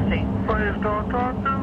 Emergency. Please don't talk to